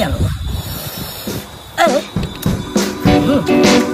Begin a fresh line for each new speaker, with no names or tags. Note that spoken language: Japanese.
やろ。うん。あれ？